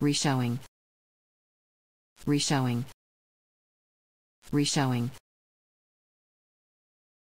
Reshowing. Reshowing. Reshowing.